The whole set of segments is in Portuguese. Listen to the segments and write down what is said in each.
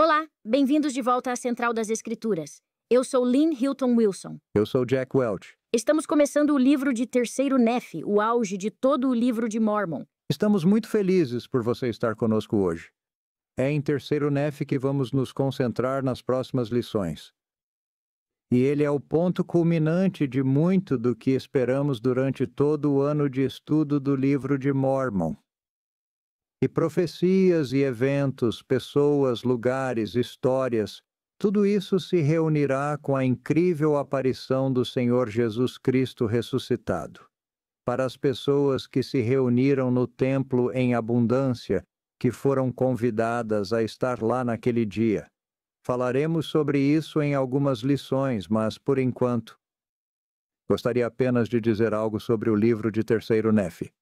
Olá, bem-vindos de volta à Central das Escrituras. Eu sou Lynn Hilton Wilson. Eu sou Jack Welch. Estamos começando o livro de Terceiro Nefe, o auge de todo o livro de Mormon. Estamos muito felizes por você estar conosco hoje. É em Terceiro Nefe que vamos nos concentrar nas próximas lições. E ele é o ponto culminante de muito do que esperamos durante todo o ano de estudo do livro de Mormon. E profecias e eventos, pessoas, lugares, histórias, tudo isso se reunirá com a incrível aparição do Senhor Jesus Cristo ressuscitado. Para as pessoas que se reuniram no templo em abundância, que foram convidadas a estar lá naquele dia. Falaremos sobre isso em algumas lições, mas, por enquanto, gostaria apenas de dizer algo sobre o livro de Terceiro Nefe.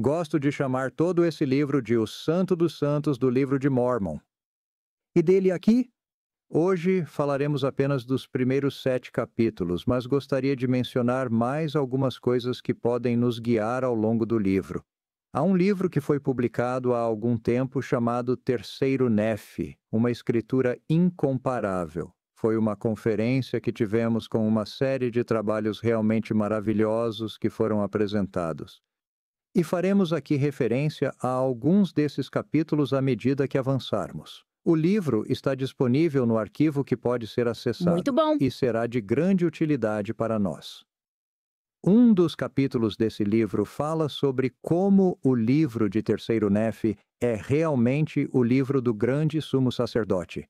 Gosto de chamar todo esse livro de O Santo dos Santos do livro de Mormon. E dele aqui Hoje falaremos apenas dos primeiros sete capítulos, mas gostaria de mencionar mais algumas coisas que podem nos guiar ao longo do livro. Há um livro que foi publicado há algum tempo chamado Terceiro Nefe, uma escritura incomparável. Foi uma conferência que tivemos com uma série de trabalhos realmente maravilhosos que foram apresentados. E faremos aqui referência a alguns desses capítulos à medida que avançarmos. O livro está disponível no arquivo que pode ser acessado. E será de grande utilidade para nós. Um dos capítulos desse livro fala sobre como o livro de Terceiro Nefe é realmente o livro do grande sumo sacerdote.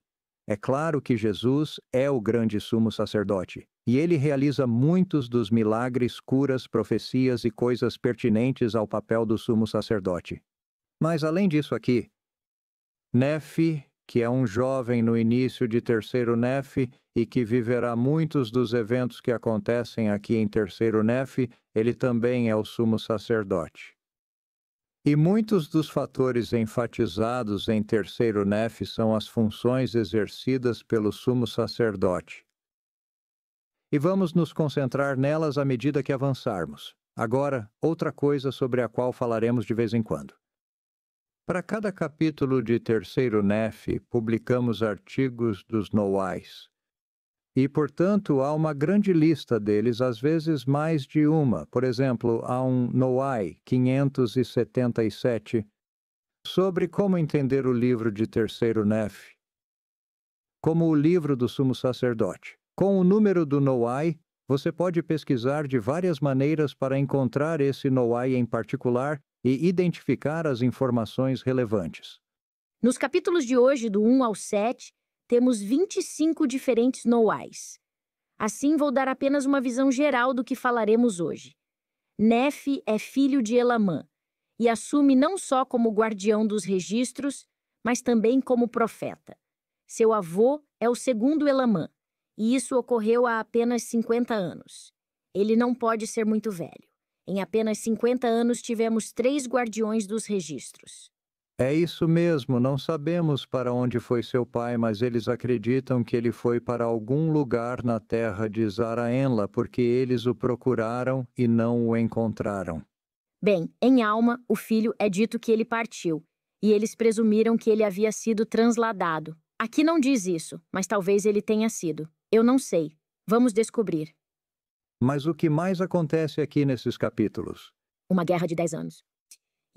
É claro que Jesus é o grande sumo sacerdote, e ele realiza muitos dos milagres, curas, profecias e coisas pertinentes ao papel do sumo sacerdote. Mas além disso aqui, Nefe que é um jovem no início de terceiro NEF e que viverá muitos dos eventos que acontecem aqui em terceiro NEF, ele também é o sumo sacerdote. E muitos dos fatores enfatizados em terceiro NEF são as funções exercidas pelo sumo sacerdote. E vamos nos concentrar nelas à medida que avançarmos. Agora, outra coisa sobre a qual falaremos de vez em quando. Para cada capítulo de Terceiro Nefe, publicamos artigos dos Noais. E, portanto, há uma grande lista deles, às vezes mais de uma. Por exemplo, há um Noai 577 sobre como entender o livro de Terceiro Nefe, como o livro do sumo sacerdote. Com o número do Noai, você pode pesquisar de várias maneiras para encontrar esse Noai em particular e identificar as informações relevantes. Nos capítulos de hoje, do 1 ao 7, temos 25 diferentes noais. Assim, vou dar apenas uma visão geral do que falaremos hoje. Nefe é filho de Elamã e assume não só como guardião dos registros, mas também como profeta. Seu avô é o segundo Elamã, e isso ocorreu há apenas 50 anos. Ele não pode ser muito velho. Em apenas 50 anos, tivemos três guardiões dos registros. É isso mesmo, não sabemos para onde foi seu pai, mas eles acreditam que ele foi para algum lugar na terra de Zaraenla, porque eles o procuraram e não o encontraram. Bem, em alma, o filho é dito que ele partiu, e eles presumiram que ele havia sido transladado. Aqui não diz isso, mas talvez ele tenha sido. Eu não sei. Vamos descobrir. Mas o que mais acontece aqui nesses capítulos? Uma guerra de dez anos.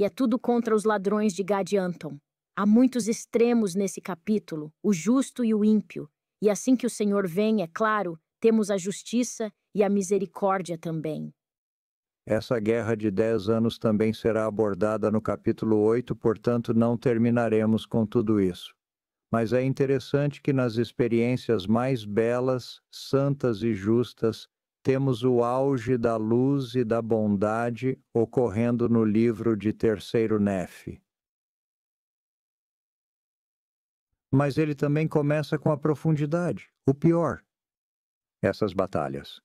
E é tudo contra os ladrões de Gadianton. Há muitos extremos nesse capítulo, o justo e o ímpio. E assim que o Senhor vem, é claro, temos a justiça e a misericórdia também. Essa guerra de dez anos também será abordada no capítulo 8, portanto, não terminaremos com tudo isso. Mas é interessante que nas experiências mais belas, santas e justas, temos o auge da luz e da bondade ocorrendo no livro de Terceiro Nefe. Mas ele também começa com a profundidade, o pior. Essas batalhas.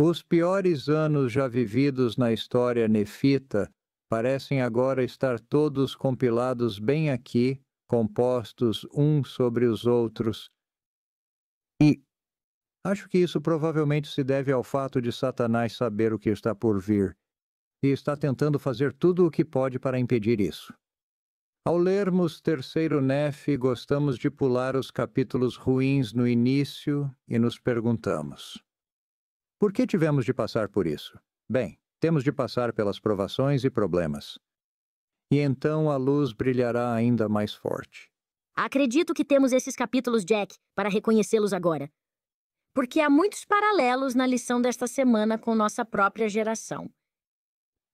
Os piores anos já vividos na história nefita parecem agora estar todos compilados bem aqui, compostos uns sobre os outros. Acho que isso provavelmente se deve ao fato de Satanás saber o que está por vir e está tentando fazer tudo o que pode para impedir isso. Ao lermos terceiro Nef, gostamos de pular os capítulos ruins no início e nos perguntamos: por que tivemos de passar por isso? Bem, temos de passar pelas provações e problemas. E então a luz brilhará ainda mais forte. Acredito que temos esses capítulos, Jack, para reconhecê-los agora. Porque há muitos paralelos na lição desta semana com nossa própria geração.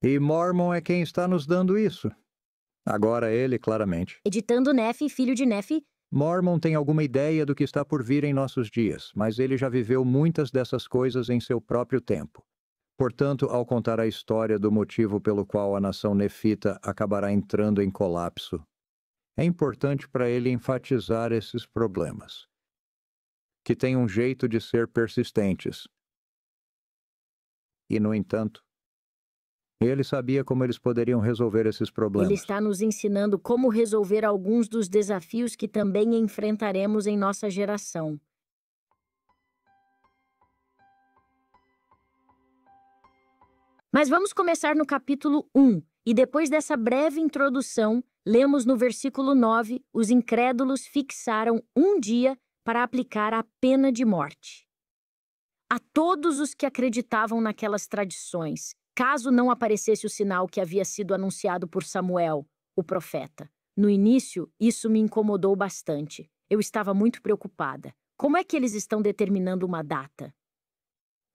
E Mormon é quem está nos dando isso. Agora ele, claramente. Editando Nefe, filho de Nefe, Mormon tem alguma ideia do que está por vir em nossos dias, mas ele já viveu muitas dessas coisas em seu próprio tempo. Portanto, ao contar a história do motivo pelo qual a nação nefita acabará entrando em colapso, é importante para ele enfatizar esses problemas, que têm um jeito de ser persistentes. E, no entanto, ele sabia como eles poderiam resolver esses problemas. ele está nos ensinando como resolver alguns dos desafios que também enfrentaremos em nossa geração. Mas vamos começar no capítulo 1, e depois dessa breve introdução, lemos no versículo 9: os incrédulos fixaram um dia para aplicar a pena de morte. A todos os que acreditavam naquelas tradições, caso não aparecesse o sinal que havia sido anunciado por Samuel, o profeta. No início, isso me incomodou bastante. Eu estava muito preocupada. Como é que eles estão determinando uma data?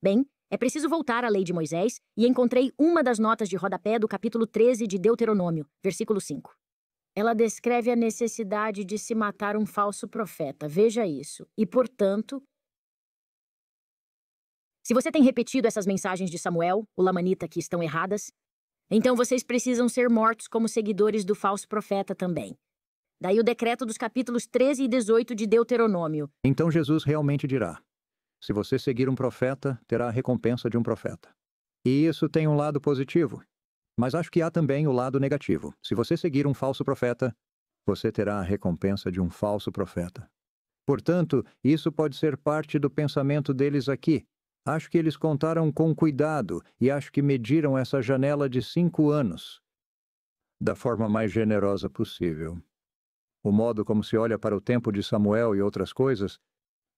Bem, é preciso voltar à lei de Moisés e encontrei uma das notas de rodapé do capítulo 13 de Deuteronômio, versículo 5. Ela descreve a necessidade de se matar um falso profeta, veja isso, e, portanto, se você tem repetido essas mensagens de Samuel, o Lamanita, que estão erradas, então vocês precisam ser mortos como seguidores do falso profeta também. Daí o decreto dos capítulos 13 e 18 de Deuteronômio. Então Jesus realmente dirá: Se você seguir um profeta, terá a recompensa de um profeta. E isso tem um lado positivo. Mas acho que há também o lado negativo. Se você seguir um falso profeta, você terá a recompensa de um falso profeta. Portanto, isso pode ser parte do pensamento deles aqui, Acho que eles contaram com cuidado e acho que mediram essa janela de cinco anos da forma mais generosa possível. O modo como se olha para o tempo de Samuel e outras coisas,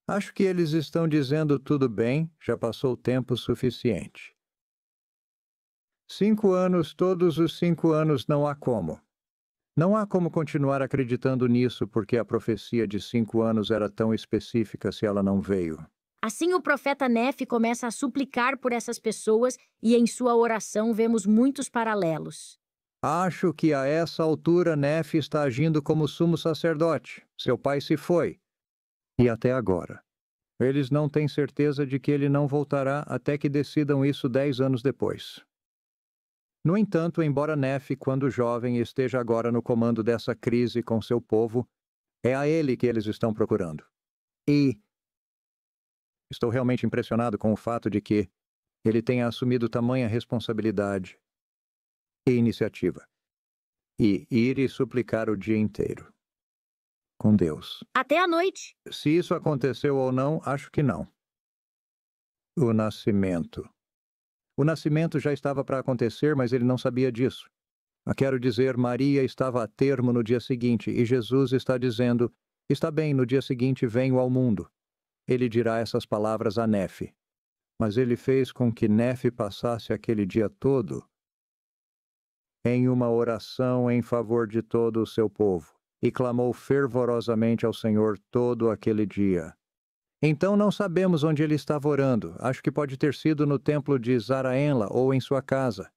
acho que eles estão dizendo tudo bem, já passou tempo suficiente. Cinco anos, todos os cinco anos, não há como. Não há como continuar acreditando nisso porque a profecia de cinco anos era tão específica se ela não veio. Assim, o profeta Nefe começa a suplicar por essas pessoas e em sua oração vemos muitos paralelos. Acho que a essa altura Nefe está agindo como sumo sacerdote. Seu pai se foi. E até agora. Eles não têm certeza de que ele não voltará até que decidam isso dez anos depois. No entanto, embora Nefe, quando jovem, esteja agora no comando dessa crise com seu povo, é a ele que eles estão procurando. E, Estou realmente impressionado com o fato de que ele tenha assumido tamanha responsabilidade e iniciativa. E ir e suplicar o dia inteiro. Com Deus. Até a noite. Se isso aconteceu ou não, acho que não. O nascimento. O nascimento já estava para acontecer, mas ele não sabia disso. quero dizer, Maria estava a termo no dia seguinte e Jesus está dizendo: Está bem, no dia seguinte venho ao mundo ele dirá essas palavras a Nefe. Mas ele fez com que Nefe passasse aquele dia todo em uma oração em favor de todo o seu povo, e clamou fervorosamente ao Senhor todo aquele dia. Então não sabemos onde ele estava orando. Acho que pode ter sido no templo de Zaraenla ou em sua casa.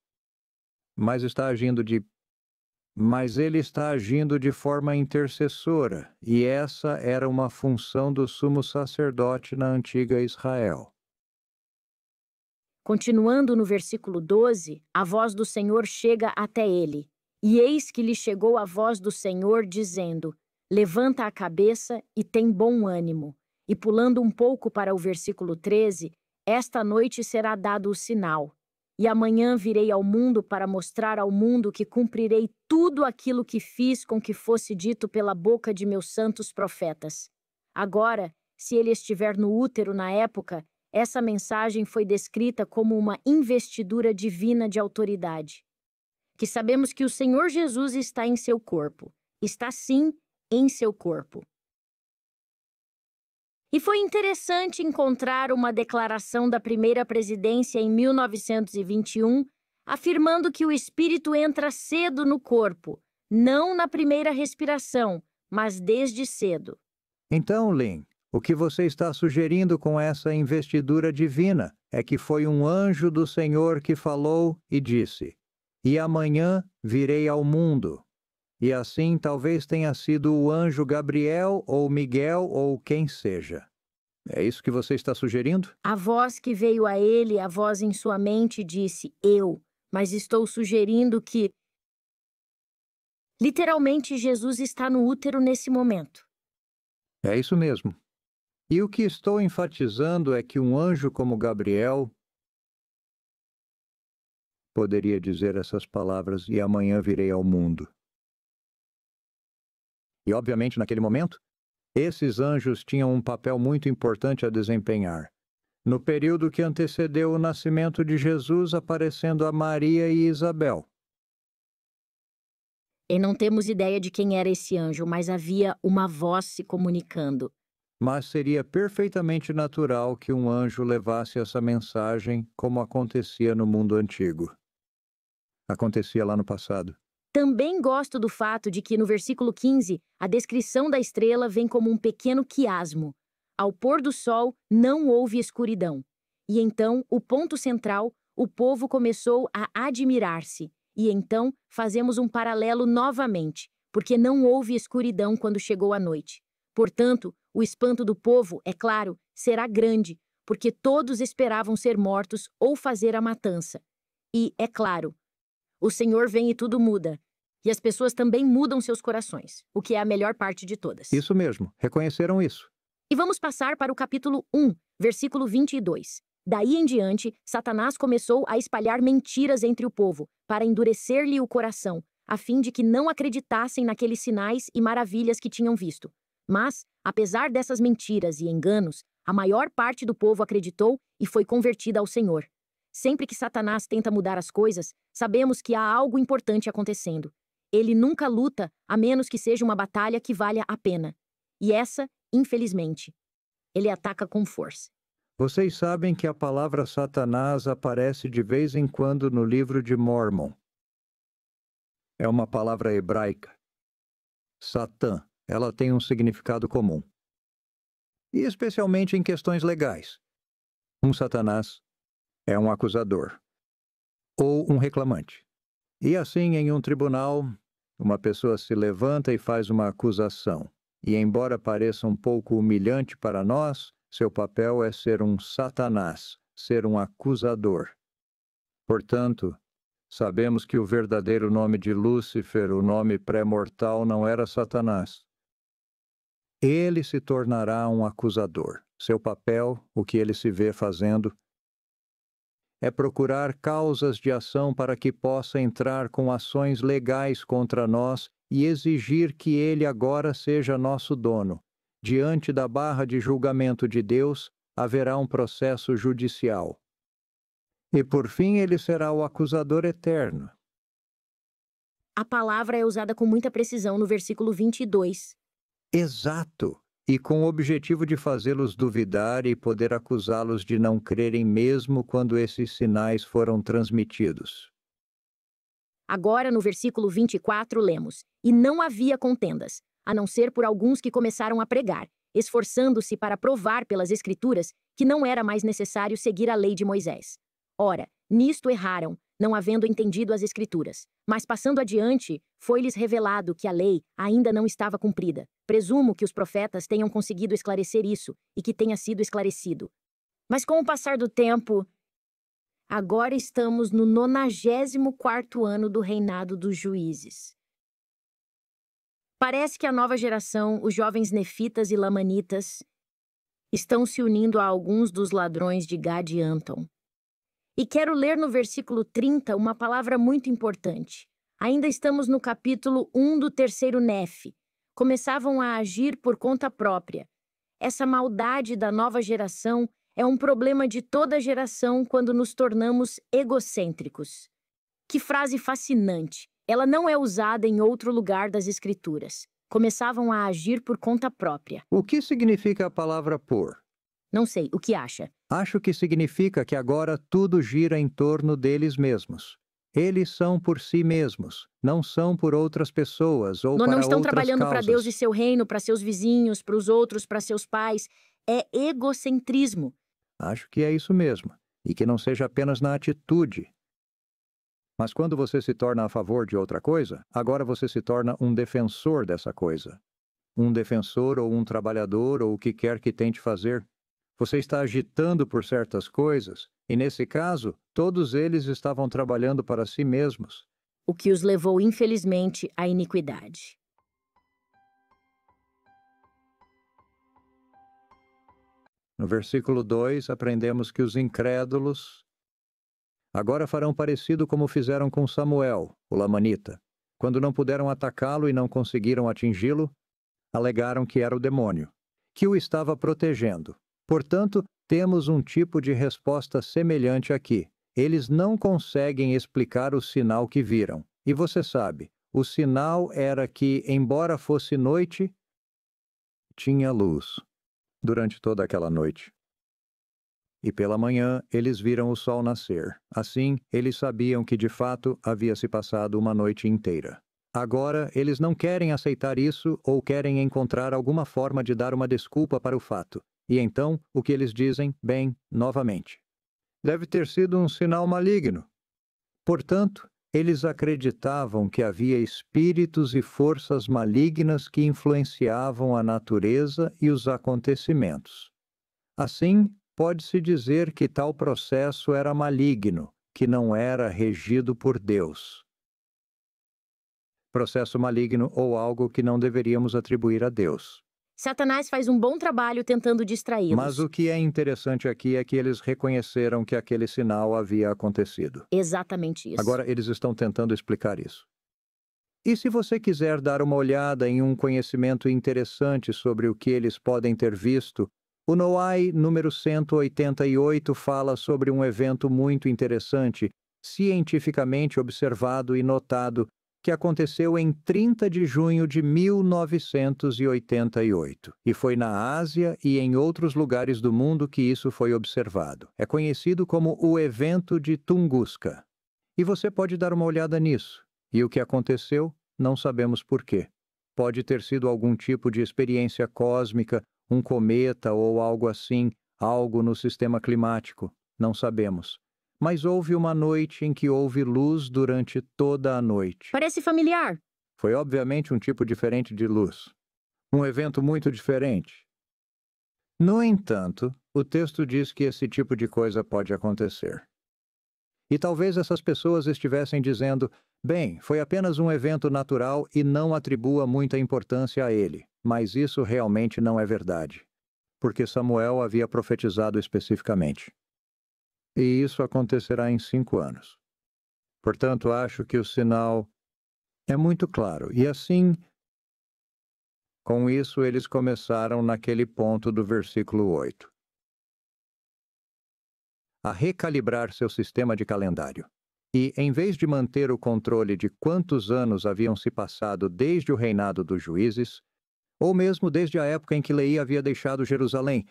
Mas está agindo de mas ele está agindo de forma intercessora, e essa era uma função do sumo sacerdote na antiga Israel. Continuando no versículo 12, a voz do Senhor chega até ele. E eis que lhe chegou a voz do Senhor, dizendo: Levanta a cabeça e tem bom ânimo. E pulando um pouco para o versículo 13, esta noite será dado o sinal. E amanhã virei ao mundo para mostrar ao mundo que cumprirei tudo aquilo que fiz com que fosse dito pela boca de meus santos profetas. Agora, se ele estiver no útero na época, essa mensagem foi descrita como uma investidura divina de autoridade. Que sabemos que o Senhor Jesus está em seu corpo. está sim em seu corpo. E foi interessante encontrar uma declaração da primeira presidência em 1921 afirmando que o espírito entra cedo no corpo, não na primeira respiração, mas desde cedo. Então, Lin, o que você está sugerindo com essa investidura divina é que foi um anjo do Senhor que falou e disse: E amanhã virei ao mundo. E assim talvez tenha sido o anjo Gabriel ou Miguel ou quem seja. É isso que você está sugerindo? A voz que veio a ele, a voz em sua mente, disse: Eu. Mas estou sugerindo que. Literalmente, Jesus está no útero nesse momento. É isso mesmo. E o que estou enfatizando é que um anjo como Gabriel poderia dizer essas palavras: E amanhã virei ao mundo. E, obviamente, naquele momento, esses anjos tinham um papel muito importante a desempenhar. No período que antecedeu o nascimento de Jesus, aparecendo a Maria e Isabel. E não temos ideia de quem era esse anjo, mas havia uma voz se comunicando. Mas seria perfeitamente natural que um anjo levasse essa mensagem, como acontecia no mundo antigo. Acontecia lá no passado. Também gosto do fato de que no versículo 15, a descrição da estrela vem como um pequeno quiasmo. Ao pôr do sol, não houve escuridão. E então, o ponto central, o povo começou a admirar-se. E então, fazemos um paralelo novamente, porque não houve escuridão quando chegou a noite. Portanto, o espanto do povo, é claro, será grande, porque todos esperavam ser mortos ou fazer a matança. E, é claro, o Senhor vem e tudo muda. E as pessoas também mudam seus corações, o que é a melhor parte de todas. Isso mesmo, reconheceram isso. E vamos passar para o capítulo 1, versículo 22. Daí em diante, Satanás começou a espalhar mentiras entre o povo, para endurecer-lhe o coração, a fim de que não acreditassem naqueles sinais e maravilhas que tinham visto. Mas, apesar dessas mentiras e enganos, a maior parte do povo acreditou e foi convertida ao Senhor. Sempre que Satanás tenta mudar as coisas, sabemos que há algo importante acontecendo. Ele nunca luta a menos que seja uma batalha que valha a pena. E essa, infelizmente, ele ataca com força. Vocês sabem que a palavra Satanás aparece de vez em quando no livro de Mormon. É uma palavra hebraica. Satã. Ela tem um significado comum. E especialmente em questões legais. Um Satanás é um acusador ou um reclamante. E assim, em um tribunal, uma pessoa se levanta e faz uma acusação. E, embora pareça um pouco humilhante para nós, seu papel é ser um Satanás, ser um acusador. Portanto, sabemos que o verdadeiro nome de Lúcifer, o nome pré-mortal, não era Satanás. Ele se tornará um acusador. Seu papel, o que ele se vê fazendo, é procurar causas de ação para que possa entrar com ações legais contra nós e exigir que ele agora seja nosso dono. Diante da barra de julgamento de Deus, haverá um processo judicial. E por fim, ele será o acusador eterno. A palavra é usada com muita precisão no versículo 22. Exato e com o objetivo de fazê-los duvidar e poder acusá-los de não crerem mesmo quando esses sinais foram transmitidos. Agora, no versículo 24, lemos: E não havia contendas, a não ser por alguns que começaram a pregar, esforçando-se para provar pelas Escrituras que não era mais necessário seguir a lei de Moisés. Ora, nisto erraram, não havendo entendido as Escrituras. Mas passando adiante, foi-lhes revelado que a lei ainda não estava cumprida. Presumo que os profetas tenham conseguido esclarecer isso e que tenha sido esclarecido. Mas com o passar do tempo, agora estamos no 94 ano do reinado dos juízes. Parece que a nova geração, os jovens nefitas e lamanitas, estão se unindo a alguns dos ladrões de Gad e Anton. E quero ler no versículo 30 uma palavra muito importante. Ainda estamos no capítulo 1 do terceiro Nefe. Começavam a agir por conta própria. Essa maldade da nova geração é um problema de toda geração quando nos tornamos egocêntricos. Que frase fascinante! Ela não é usada em outro lugar das Escrituras. Começavam a agir por conta própria. O que significa a palavra por? Não sei, o que acha? Acho que significa que agora tudo gira em torno deles mesmos. Eles são por si mesmos, não são por outras pessoas ou Não, para não estão trabalhando para. Deus e seu reino, para seus vizinhos, para os outros, para seus pais. É egocentrismo. Acho que é isso mesmo, e que não seja apenas na atitude. Mas quando você se torna a favor de outra coisa, agora você se torna um defensor dessa coisa. Um defensor ou um trabalhador ou o que quer que tente fazer. Você está agitando por certas coisas, e nesse caso, todos eles estavam trabalhando para si mesmos. O que os levou, infelizmente, à iniquidade. No versículo 2, aprendemos que os incrédulos agora farão parecido como fizeram com Samuel, o Lamanita. Quando não puderam atacá-lo e não conseguiram atingi-lo, alegaram que era o demônio, que o estava protegendo. Portanto, temos um tipo de resposta semelhante aqui. Eles não conseguem explicar o sinal que viram. E você sabe, o sinal era que, embora fosse noite, tinha luz durante toda aquela noite. E pela manhã eles viram o sol nascer. Assim, eles sabiam que de fato havia se passado uma noite inteira. Agora, eles não querem aceitar isso ou querem encontrar alguma forma de dar uma desculpa para o fato. E então, o que eles dizem, bem, novamente. Deve ter sido um sinal maligno. Portanto, eles acreditavam que havia espíritos e forças malignas que influenciavam a natureza e os acontecimentos. Assim, pode-se dizer que tal processo era maligno, que não era regido por Deus. Processo maligno ou algo que não deveríamos atribuir a Deus. Satanás faz um bom trabalho tentando distraí-los. Mas o que é interessante aqui é que eles reconheceram que aquele sinal havia acontecido. Exatamente isso. Agora eles estão tentando explicar isso. E se você quiser dar uma olhada em um conhecimento interessante sobre o que eles podem ter visto, o Noai número 188 fala sobre um evento muito interessante, cientificamente observado e notado, que aconteceu em 30 de junho de 1988. E foi na Ásia e em outros lugares do mundo que isso foi observado. É conhecido como o evento de Tunguska. E você pode dar uma olhada nisso. E o que aconteceu, não sabemos por quê. Pode ter sido algum tipo de experiência cósmica, um cometa ou algo assim, algo no sistema climático. Não sabemos. Mas houve uma noite em que houve luz durante toda a noite. Parece familiar. Foi obviamente um tipo diferente de luz. Um evento muito diferente. No entanto, o texto diz que esse tipo de coisa pode acontecer. E talvez essas pessoas estivessem dizendo: bem, foi apenas um evento natural e não atribua muita importância a ele. Mas isso realmente não é verdade. Porque Samuel havia profetizado especificamente. E isso acontecerá em cinco anos. Portanto, acho que o sinal é muito claro. E assim, com isso, eles começaram naquele ponto do versículo 8 a recalibrar seu sistema de calendário. E, em vez de manter o controle de quantos anos haviam se passado desde o reinado dos juízes, ou mesmo desde a época em que Lei havia deixado Jerusalém,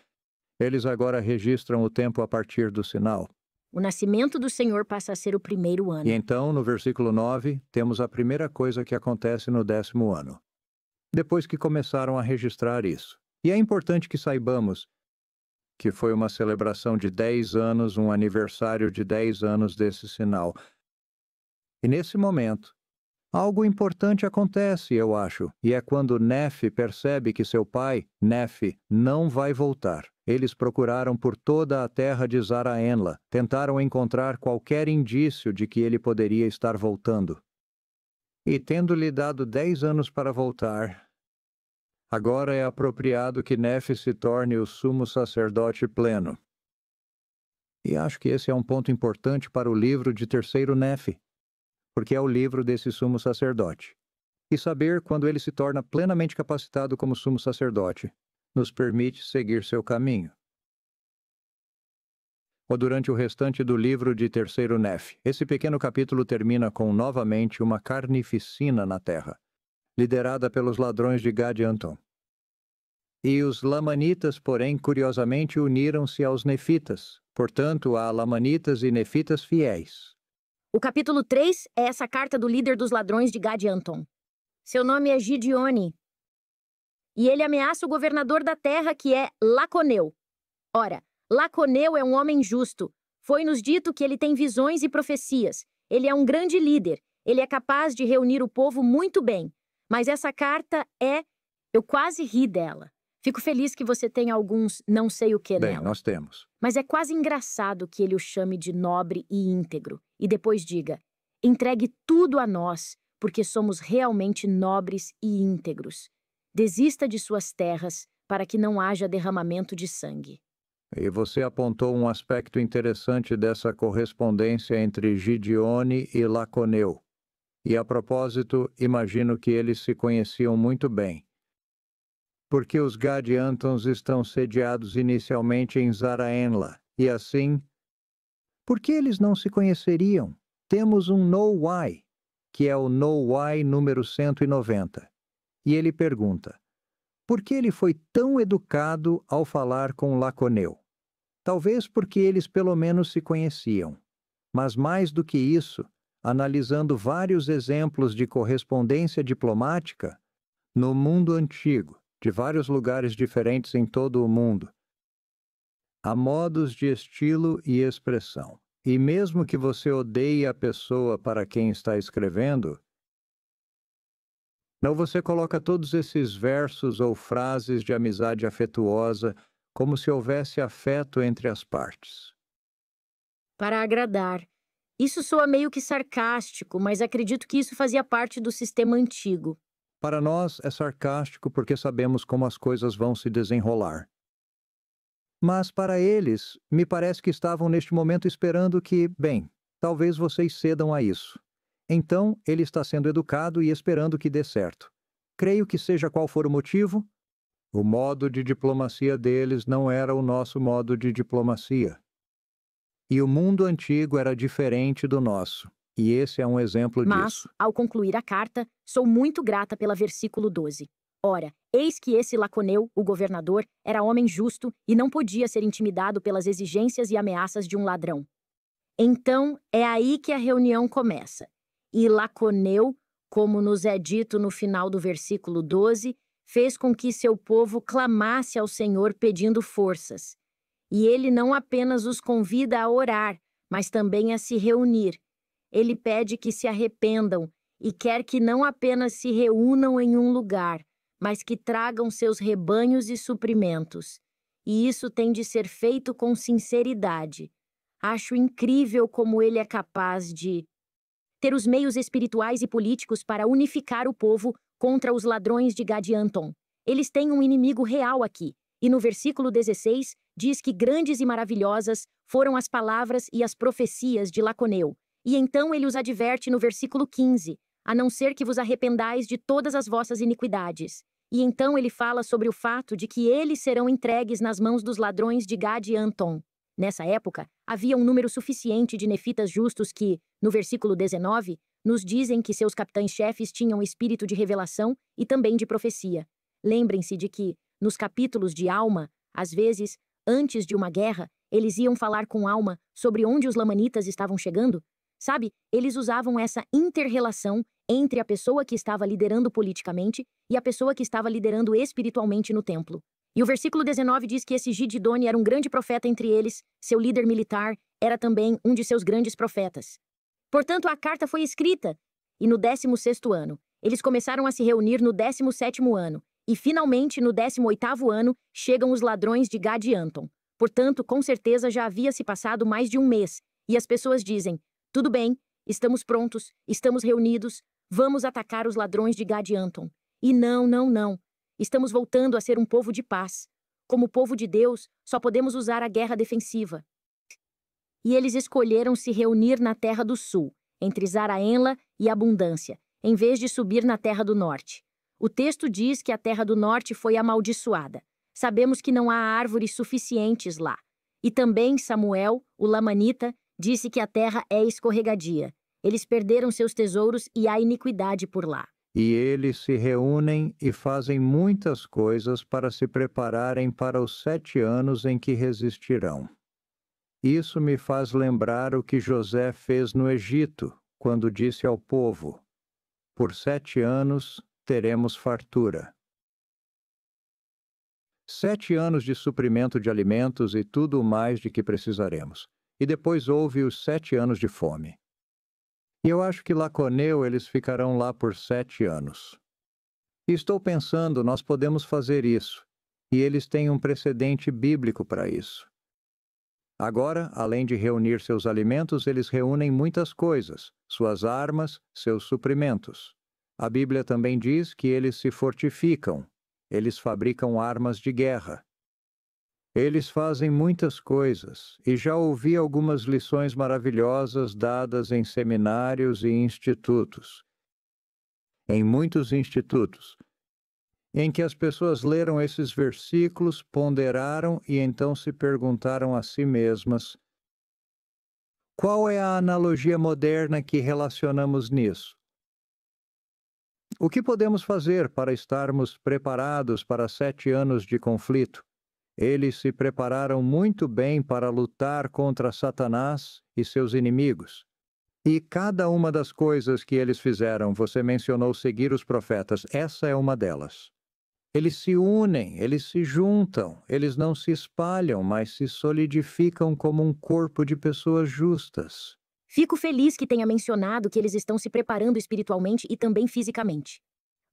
eles agora registram o tempo a partir do sinal. O nascimento do Senhor passa a ser o primeiro ano. E então, no versículo 9, temos a primeira coisa que acontece no décimo ano. Depois que começaram a registrar isso. E é importante que saibamos que foi uma celebração de 10 anos, um aniversário de 10 anos desse sinal. E nesse momento, algo importante acontece, eu acho, e é quando Nefe percebe que seu pai, Nefe, não vai voltar. Eles procuraram por toda a terra de Zaraenla, tentaram encontrar qualquer indício de que ele poderia estar voltando. E tendo-lhe dado dez anos para voltar, agora é apropriado que Nefe se torne o sumo sacerdote pleno. E acho que esse é um ponto importante para o livro de terceiro Nefe, porque é o livro desse sumo sacerdote. E saber quando ele se torna plenamente capacitado como sumo sacerdote nos permite seguir seu caminho. ou durante o restante do livro de Terceiro Nef. Esse pequeno capítulo termina com novamente uma carnificina na terra, liderada pelos ladrões de Gad Anton. E os Lamanitas, porém, curiosamente uniram-se aos Nefitas. Portanto, há Lamanitas e Nefitas fiéis. O capítulo 3 é essa carta do líder dos ladrões de Gad Anton. Seu nome é Gideone. E ele ameaça o governador da terra, que é Laconeu. Ora, Laconeu é um homem justo. Foi-nos dito que ele tem visões e profecias. Ele é um grande líder. Ele é capaz de reunir o povo muito bem. Mas essa carta é. Eu quase ri dela. Fico feliz que você tenha alguns não sei o que Bem, nela. nós temos. Mas é quase engraçado que ele o chame de nobre e íntegro e depois diga: entregue tudo a nós, porque somos realmente nobres e íntegros. Desista de suas terras para que não haja derramamento de sangue. E você apontou um aspecto interessante dessa correspondência entre Gideone e Laconeu. E a propósito, imagino que eles se conheciam muito bem porque os Gadiantons estão sediados inicialmente em Zaraenla, e assim. Por que eles não se conheceriam? Temos um No Why, que é o No Why número 190. E ele pergunta: por que ele foi tão educado ao falar com Laconeu? Talvez porque eles pelo menos se conheciam. Mas mais do que isso, analisando vários exemplos de correspondência diplomática, no mundo antigo, de vários lugares diferentes em todo o mundo. Há modos de estilo e expressão. E mesmo que você odeie a pessoa para quem está escrevendo, não você coloca todos esses versos ou frases de amizade afetuosa como se houvesse afeto entre as partes. Para agradar. Isso soa meio que sarcástico, mas acredito que isso fazia parte do sistema antigo. Para nós é sarcástico porque sabemos como as coisas vão se desenrolar. Mas para eles, me parece que estavam neste momento esperando que, bem, talvez vocês cedam a isso. Então, ele está sendo educado e esperando que dê certo. Creio que seja qual for o motivo, o modo de diplomacia deles não era o nosso modo de diplomacia. E o mundo antigo era diferente do nosso. E esse é um exemplo Mas, disso. ao concluir a carta, sou muito grata pela versículo 12. Ora, eis que esse Laconeu, o governador, era homem justo e não podia ser intimidado pelas exigências e ameaças de um ladrão. Então, é aí que a reunião começa. E Laconeu, como nos é dito no final do versículo 12, fez com que seu povo clamasse ao Senhor pedindo forças. E ele não apenas os convida a orar, mas também a se reunir ele pede que se arrependam e quer que não apenas se reúnam em um lugar, mas que tragam seus rebanhos e suprimentos. E isso tem de ser feito com sinceridade. Acho incrível como ele é capaz de ter os meios espirituais e políticos para unificar o povo contra os ladrões de Gadianton. Eles têm um inimigo real aqui, e no versículo 16 diz que grandes e maravilhosas foram as palavras e as profecias de Laconeu, e então ele os adverte no versículo 15: a não ser que vos arrependais de todas as vossas iniquidades. E então ele fala sobre o fato de que eles serão entregues nas mãos dos ladrões de Gad e Anton. Nessa época, havia um número suficiente de nefitas justos que, no versículo 19, nos dizem que seus capitães-chefes tinham espírito de revelação e também de profecia. Lembrem-se de que, nos capítulos de Alma, às vezes, antes de uma guerra, eles iam falar com Alma sobre onde os lamanitas estavam chegando, Sabe, eles usavam essa interrelação entre a pessoa que estava liderando politicamente e a pessoa que estava liderando espiritualmente no templo. E o versículo 19 diz que esse Gididone era um grande profeta entre eles, seu líder militar era também um de seus grandes profetas. Portanto, a carta foi escrita, e no 16º ano, eles começaram a se reunir no 17º ano, e finalmente no 18º ano chegam os ladrões de Gad e Anton. Portanto, com certeza já havia se passado mais de um mês, e as pessoas dizem: tudo bem, estamos prontos, estamos reunidos, vamos atacar os ladrões de Gad Anton. E não, não, não. Estamos voltando a ser um povo de paz. Como povo de Deus, só podemos usar a guerra defensiva. E eles escolheram se reunir na terra do sul, entre Zaraenla e Abundância, em vez de subir na terra do norte. O texto diz que a terra do norte foi amaldiçoada. Sabemos que não há árvores suficientes lá. E também Samuel, o Lamanita, disse que a terra é escorregadia. Eles perderam seus tesouros e há iniquidade por lá. E eles se reúnem e fazem muitas coisas para se prepararem para os sete anos em que resistirão. Isso me faz lembrar o que José fez no Egito, quando disse ao povo: Por sete anos teremos fartura. Sete anos de suprimento de alimentos e tudo o mais de que precisaremos. E depois houve os sete anos de fome. E eu acho que Laconeu eles ficarão lá por sete anos. E estou pensando, nós podemos fazer isso. E eles têm um precedente bíblico para isso. Agora, além de reunir seus alimentos, eles reúnem muitas coisas: suas armas, seus suprimentos. A Bíblia também diz que eles se fortificam, eles fabricam armas de guerra. Eles fazem muitas coisas, e já ouvi algumas lições maravilhosas dadas em seminários e institutos. Em muitos institutos, em que as pessoas leram esses versículos, ponderaram e então se perguntaram a si mesmas: qual é a analogia moderna que relacionamos nisso? O que podemos fazer para estarmos preparados para sete anos de conflito? Eles se prepararam muito bem para lutar contra Satanás e seus inimigos. E cada uma das coisas que eles fizeram, você mencionou seguir os profetas, essa é uma delas. Eles se unem, eles se juntam, eles não se espalham, mas se solidificam como um corpo de pessoas justas. Fico feliz que tenha mencionado que eles estão se preparando espiritualmente e também fisicamente.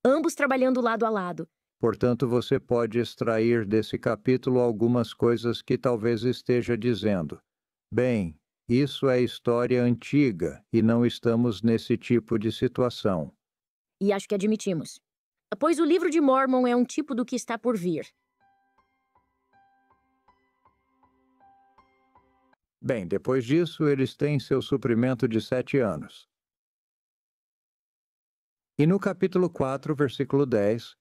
Ambos trabalhando lado a lado. Portanto, você pode extrair desse capítulo algumas coisas que talvez esteja dizendo. Bem, isso é história antiga e não estamos nesse tipo de situação. E acho que admitimos pois o livro de Mormon é um tipo do que está por vir. Bem, depois disso, eles têm seu suprimento de sete anos. E no capítulo 4, versículo 10,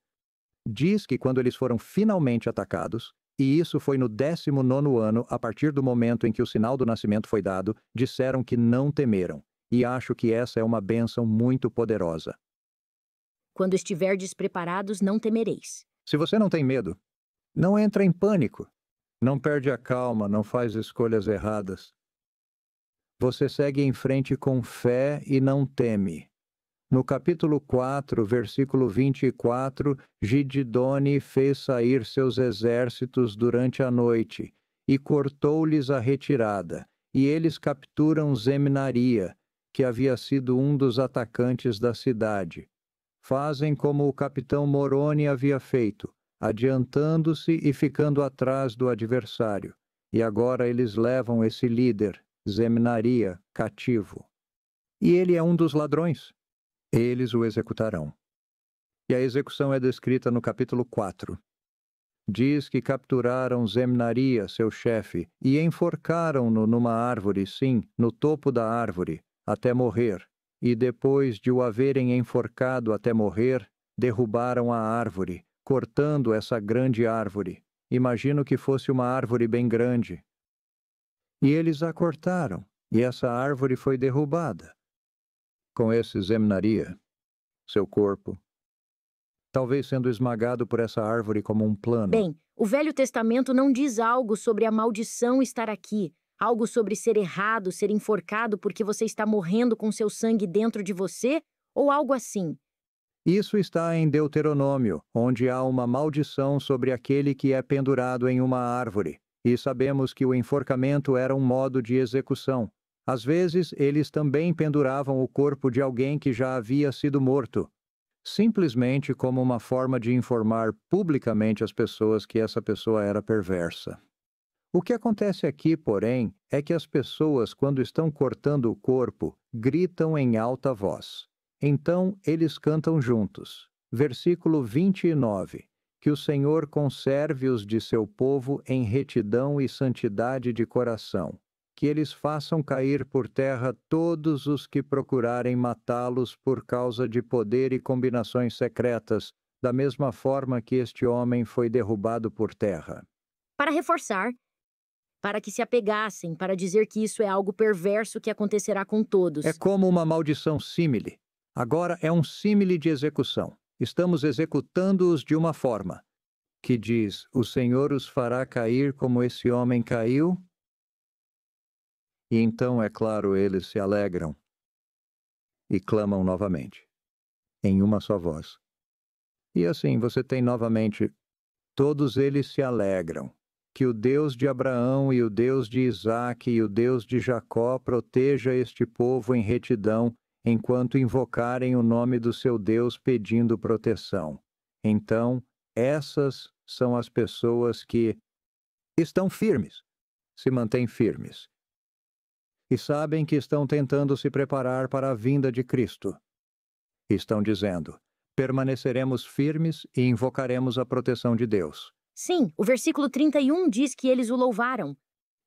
diz que quando eles foram finalmente atacados, e isso foi no 19 ano, a partir do momento em que o sinal do nascimento foi dado, disseram que não temeram. E acho que essa é uma bênção muito poderosa. Quando estiverdes preparados, não temereis. Se você não tem medo, não entra em pânico. Não perde a calma, não faz escolhas erradas. Você segue em frente com fé e não teme. No capítulo 4, versículo 24, Gididone fez sair seus exércitos durante a noite e cortou-lhes a retirada, e eles capturam Zemnaria, que havia sido um dos atacantes da cidade fazem como o capitão Moroni havia feito, adiantando-se e ficando atrás do adversário. E agora eles levam esse líder, Zemnaria, cativo. E ele é um dos ladrões. Eles o executarão. E a execução é descrita no capítulo 4. Diz que capturaram Zemnaria, seu chefe, e enforcaram-no numa árvore, sim, no topo da árvore, até morrer e depois de o haverem enforcado até morrer, derrubaram a árvore, cortando essa grande árvore. Imagino que fosse uma árvore bem grande. E eles a cortaram, e essa árvore foi derrubada. Com esse Zemnaria, seu corpo, talvez sendo esmagado por essa árvore como um plano. Bem, o Velho Testamento não diz algo sobre a maldição estar aqui, Algo sobre ser errado, ser enforcado porque você está morrendo com seu sangue dentro de você? Ou algo assim? Isso está em Deuteronômio, onde há uma maldição sobre aquele que é pendurado em uma árvore. E sabemos que o enforcamento era um modo de execução. Às vezes, eles também penduravam o corpo de alguém que já havia sido morto, simplesmente como uma forma de informar publicamente as pessoas que essa pessoa era perversa. O que acontece aqui, porém, é que as pessoas, quando estão cortando o corpo, gritam em alta voz. Então eles cantam juntos. Versículo 29. Que o Senhor conserve-os de seu povo em retidão e santidade de coração. Que eles façam cair por terra todos os que procurarem matá-los por causa de poder e combinações secretas, da mesma forma que este homem foi derrubado por terra. Para reforçar, para que se apegassem, para dizer que isso é algo perverso que acontecerá com todos. É como uma maldição símile. Agora é um símile de execução. Estamos executando-os de uma forma que diz: O Senhor os fará cair como esse homem caiu. E então, é claro, eles se alegram e clamam novamente, em uma só voz. E assim você tem novamente: todos eles se alegram que o Deus de Abraão e o Deus de Isaque e o Deus de Jacó proteja este povo em retidão, enquanto invocarem o nome do seu Deus pedindo proteção. Então, essas são as pessoas que estão firmes, se mantêm firmes. E sabem que estão tentando se preparar para a vinda de Cristo. Estão dizendo: permaneceremos firmes e invocaremos a proteção de Deus. Sim, o versículo 31 diz que eles o louvaram.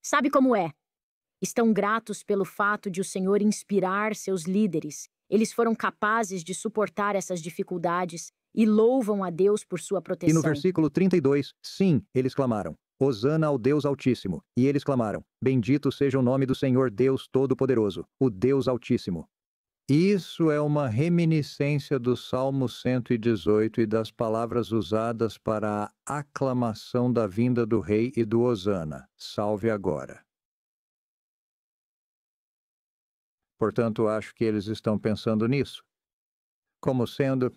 Sabe como é? Estão gratos pelo fato de o Senhor inspirar seus líderes. Eles foram capazes de suportar essas dificuldades e louvam a Deus por sua proteção. E no versículo 32, sim, eles clamaram: Hosana ao Deus Altíssimo. E eles clamaram: Bendito seja o nome do Senhor Deus Todo-Poderoso, o Deus Altíssimo. Isso é uma reminiscência do Salmo 118 e das palavras usadas para a aclamação da vinda do rei e do Hosana. Salve agora. Portanto, acho que eles estão pensando nisso. Como sendo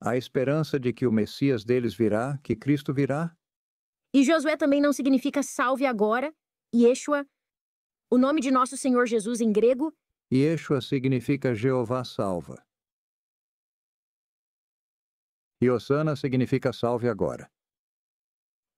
a esperança de que o Messias deles virá, que Cristo virá. E Josué também não significa salve agora, Yeshua, o nome de nosso Senhor Jesus em grego, Yeshua significa Jeová salva. E Osana significa salve agora.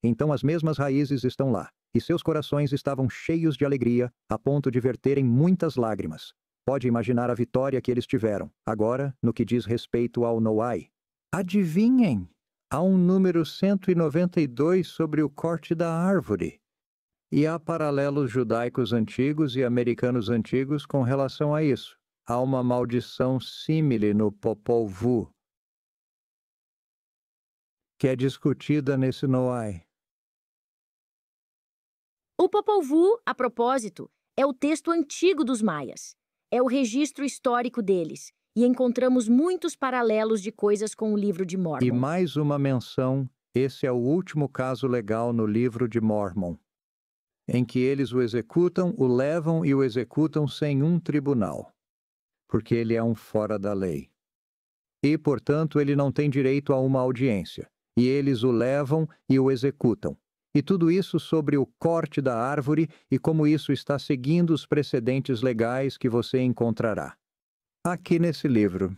Então as mesmas raízes estão lá, e seus corações estavam cheios de alegria, a ponto de verterem muitas lágrimas. Pode imaginar a vitória que eles tiveram, agora, no que diz respeito ao Noai. Adivinhem! Há um número 192 sobre o corte da árvore. E há paralelos judaicos antigos e americanos antigos com relação a isso. Há uma maldição símile no Popol Vuh, que é discutida nesse Noai. O Popol Vuh, a propósito, é o texto antigo dos maias. É o registro histórico deles. E encontramos muitos paralelos de coisas com o livro de Mormon. E mais uma menção: esse é o último caso legal no livro de Mormon em que eles o executam, o levam e o executam sem um tribunal, porque ele é um fora da lei. E, portanto, ele não tem direito a uma audiência, e eles o levam e o executam. E tudo isso sobre o corte da árvore e como isso está seguindo os precedentes legais que você encontrará. Aqui nesse livro.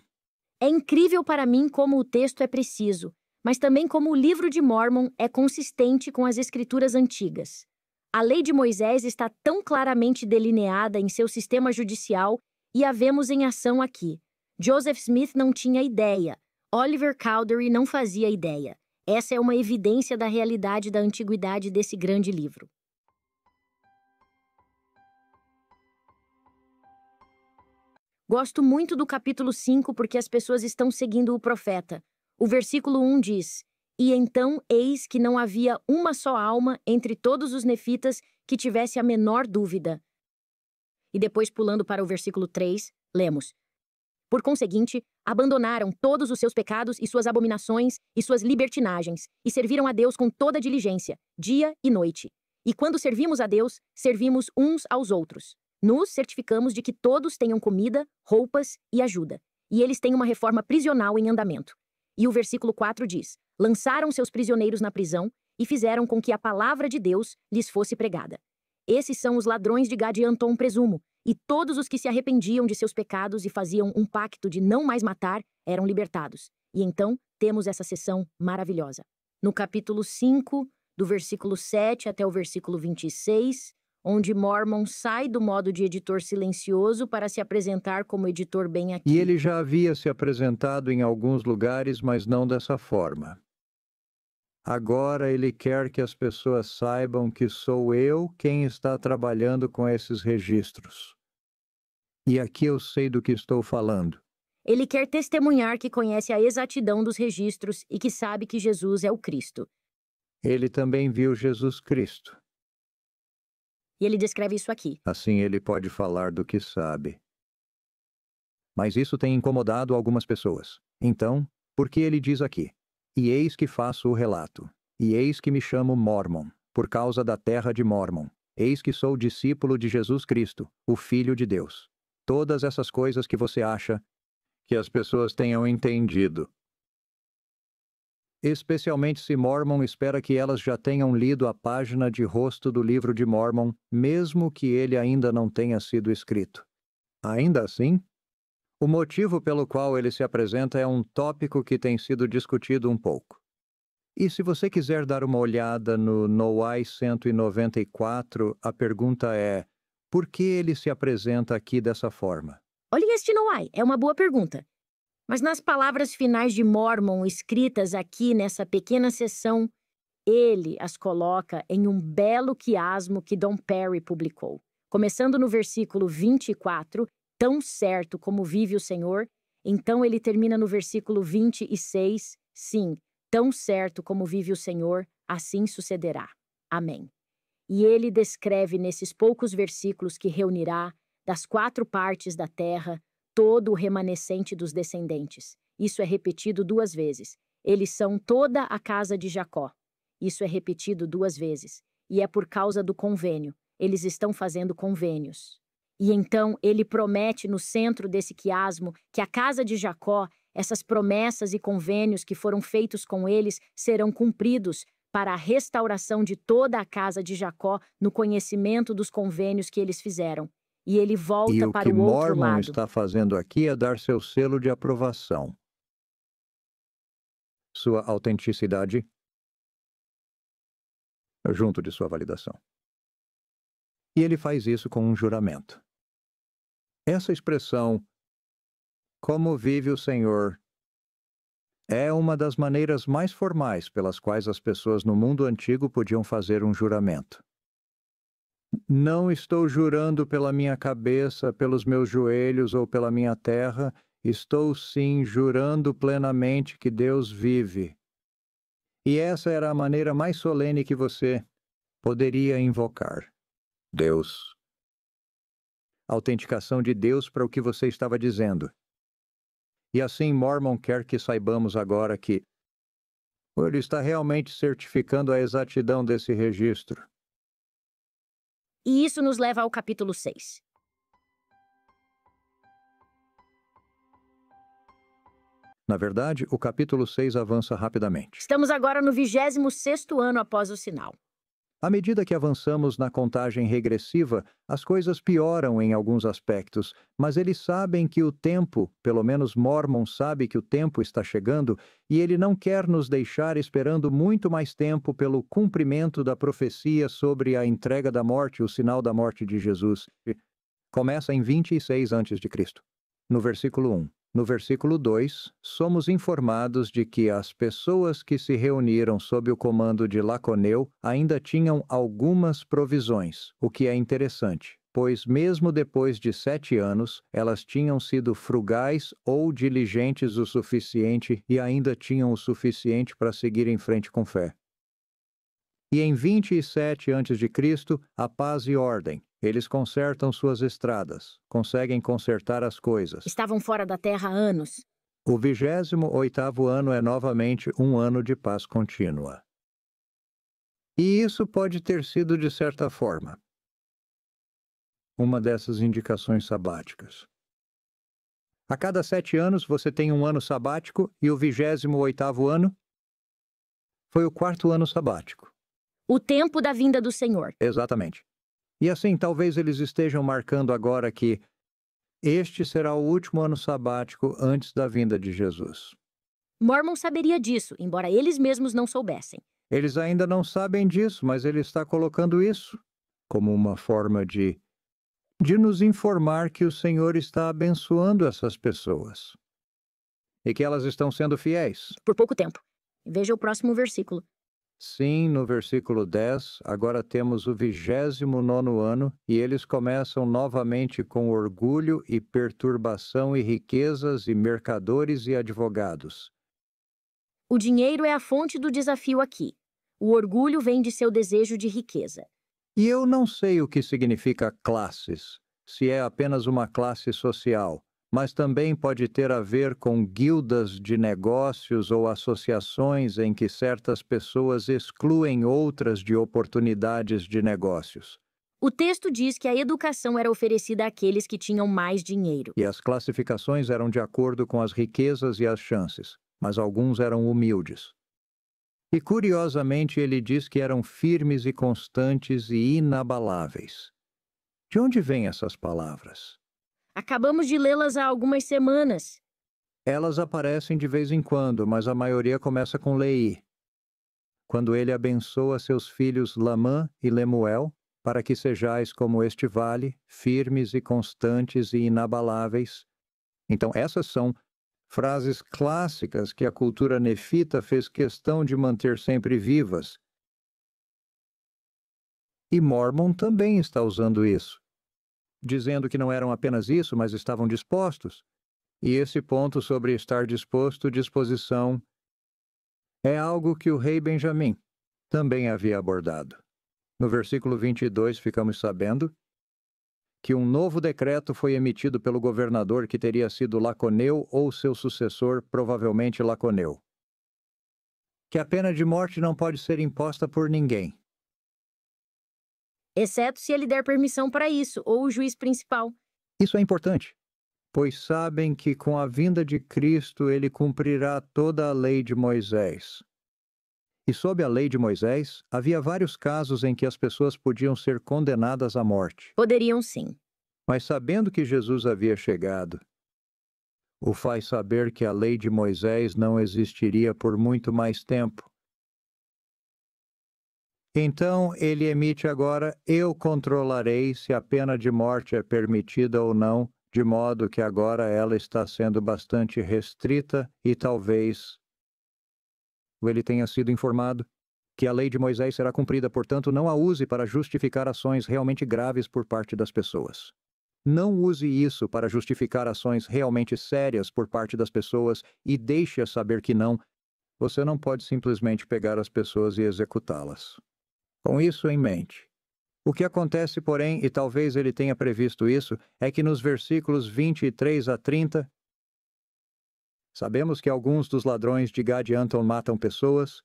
É incrível para mim como o texto é preciso, mas também como o livro de Mormon é consistente com as escrituras antigas. A lei de Moisés está tão claramente delineada em seu sistema judicial e a vemos em ação aqui. Joseph Smith não tinha ideia. Oliver Cowdery não fazia ideia. Essa é uma evidência da realidade da antiguidade desse grande livro. Gosto muito do capítulo 5 porque as pessoas estão seguindo o profeta. O versículo 1 diz: e então eis que não havia uma só alma entre todos os nefitas que tivesse a menor dúvida. E depois, pulando para o versículo 3, lemos: Por conseguinte, abandonaram todos os seus pecados e suas abominações e suas libertinagens, e serviram a Deus com toda diligência, dia e noite. E quando servimos a Deus, servimos uns aos outros. Nos certificamos de que todos tenham comida, roupas e ajuda. E eles têm uma reforma prisional em andamento. E o versículo 4 diz: lançaram seus prisioneiros na prisão e fizeram com que a palavra de Deus lhes fosse pregada. Esses são os ladrões de Gad e Anton, presumo, e todos os que se arrependiam de seus pecados e faziam um pacto de não mais matar eram libertados. E então temos essa sessão maravilhosa. No capítulo 5, do versículo 7 até o versículo 26, onde Mormon sai do modo de editor silencioso para se apresentar como editor bem aqui. E ele já havia se apresentado em alguns lugares, mas não dessa forma. Agora ele quer que as pessoas saibam que sou eu quem está trabalhando com esses registros. E aqui eu sei do que estou falando. Ele quer testemunhar que conhece a exatidão dos registros e que sabe que Jesus é o Cristo. Ele também viu Jesus Cristo. E ele descreve isso aqui. Assim ele pode falar do que sabe. Mas isso tem incomodado algumas pessoas. Então, por que ele diz aqui? E eis que faço o relato. E eis que me chamo Mormon, por causa da terra de Mormon. Eis que sou discípulo de Jesus Cristo, o Filho de Deus. Todas essas coisas que você acha que as pessoas tenham entendido. Especialmente se Mormon espera que elas já tenham lido a página de rosto do livro de Mormon, mesmo que ele ainda não tenha sido escrito. Ainda assim, o motivo pelo qual ele se apresenta é um tópico que tem sido discutido um pouco. E se você quiser dar uma olhada no Noai 194, a pergunta é: por que ele se apresenta aqui dessa forma? Olhe este Noai, é uma boa pergunta. Mas nas palavras finais de Mormon escritas aqui nessa pequena sessão, ele as coloca em um belo quiasmo que Don Perry publicou. Começando no versículo 24, tão certo como vive o Senhor. Então ele termina no versículo 26, sim, tão certo como vive o Senhor, assim sucederá. Amém. E ele descreve nesses poucos versículos que reunirá, das quatro partes da terra, todo o remanescente dos descendentes. Isso é repetido duas vezes. Eles são toda a casa de Jacó. Isso é repetido duas vezes. E é por causa do convênio. Eles estão fazendo convênios. E então ele promete no centro desse quiasmo que a casa de Jacó, essas promessas e convênios que foram feitos com eles serão cumpridos para a restauração de toda a casa de Jacó no conhecimento dos convênios que eles fizeram. E ele volta e o para que o outro Mormon lado. está fazendo aqui é dar seu selo de aprovação. Sua autenticidade junto de sua validação. E ele faz isso com um juramento. Essa expressão, como vive o Senhor, é uma das maneiras mais formais pelas quais as pessoas no mundo antigo podiam fazer um juramento. Não estou jurando pela minha cabeça, pelos meus joelhos ou pela minha terra, estou sim jurando plenamente que Deus vive. E essa era a maneira mais solene que você poderia invocar. Deus autenticação de Deus para o que você estava dizendo. E assim Mormon quer que saibamos agora que ele está realmente certificando a exatidão desse registro. E isso nos leva ao capítulo 6. Na verdade, o capítulo 6 avança rapidamente. Estamos agora no 26º ano após o sinal. À medida que avançamos na contagem regressiva, as coisas pioram em alguns aspectos, mas eles sabem que o tempo, pelo menos Mormon sabe que o tempo está chegando, e ele não quer nos deixar esperando muito mais tempo pelo cumprimento da profecia sobre a entrega da morte, o sinal da morte de Jesus. Começa em 26 a.C. No versículo 1. No versículo 2, somos informados de que as pessoas que se reuniram sob o comando de Laconeu ainda tinham algumas provisões, o que é interessante, pois, mesmo depois de sete anos, elas tinham sido frugais ou diligentes o suficiente e ainda tinham o suficiente para seguir em frente com fé. E em 27 a.C., a paz e ordem, eles consertam suas estradas, conseguem consertar as coisas. Estavam fora da terra há anos. O vigésimo oitavo ano é novamente um ano de paz contínua. E isso pode ter sido, de certa forma, uma dessas indicações sabáticas. A cada sete anos você tem um ano sabático e o vigésimo oitavo ano foi o quarto ano sabático. O tempo da vinda do Senhor. Exatamente. E assim, talvez eles estejam marcando agora que este será o último ano sabático antes da vinda de Jesus. Mormon saberia disso, embora eles mesmos não soubessem. Eles ainda não sabem disso, mas ele está colocando isso como uma forma de de nos informar que o Senhor está abençoando essas pessoas e que elas estão sendo fiéis. Por pouco tempo. Veja o próximo versículo. Sim, no versículo 10, agora temos o vigésimo nono ano e eles começam novamente com orgulho e perturbação e riquezas e mercadores e advogados. O dinheiro é a fonte do desafio aqui. O orgulho vem de seu desejo de riqueza. E eu não sei o que significa classes, se é apenas uma classe social, mas também pode ter a ver com guildas de negócios ou associações em que certas pessoas excluem outras de oportunidades de negócios. O texto diz que a educação era oferecida àqueles que tinham mais dinheiro. E as classificações eram de acordo com as riquezas e as chances, mas alguns eram humildes. E curiosamente ele diz que eram firmes e constantes e inabaláveis. De onde vêm essas palavras? Acabamos de lê-las há algumas semanas. Elas aparecem de vez em quando, mas a maioria começa com Lei. Quando ele abençoa seus filhos Lamã e Lemuel, para que sejais como este vale, firmes e constantes e inabaláveis. Então, essas são frases clássicas que a cultura nefita fez questão de manter sempre vivas. E Mormon também está usando isso, dizendo que não eram apenas isso, mas estavam dispostos. E esse ponto sobre estar disposto, disposição, é algo que o rei Benjamim também havia abordado. No versículo 22, ficamos sabendo que um novo decreto foi emitido pelo governador que teria sido Laconeu ou seu sucessor, provavelmente Laconeu. Que a pena de morte não pode ser imposta por ninguém. Exceto se ele der permissão para isso, ou o juiz principal. Isso é importante, pois sabem que com a vinda de Cristo ele cumprirá toda a lei de Moisés. E sob a lei de Moisés, havia vários casos em que as pessoas podiam ser condenadas à morte. Poderiam sim. Mas sabendo que Jesus havia chegado, o faz saber que a lei de Moisés não existiria por muito mais tempo. Então ele emite agora: Eu controlarei se a pena de morte é permitida ou não, de modo que agora ela está sendo bastante restrita e talvez ele tenha sido informado que a lei de Moisés será cumprida, portanto, não a use para justificar ações realmente graves por parte das pessoas. Não use isso para justificar ações realmente sérias por parte das pessoas e deixe-as saber que não. Você não pode simplesmente pegar as pessoas e executá-las. Com isso em mente. O que acontece, porém, e talvez ele tenha previsto isso, é que nos versículos 23 a 30, Sabemos que alguns dos ladrões de Gad e Anton matam pessoas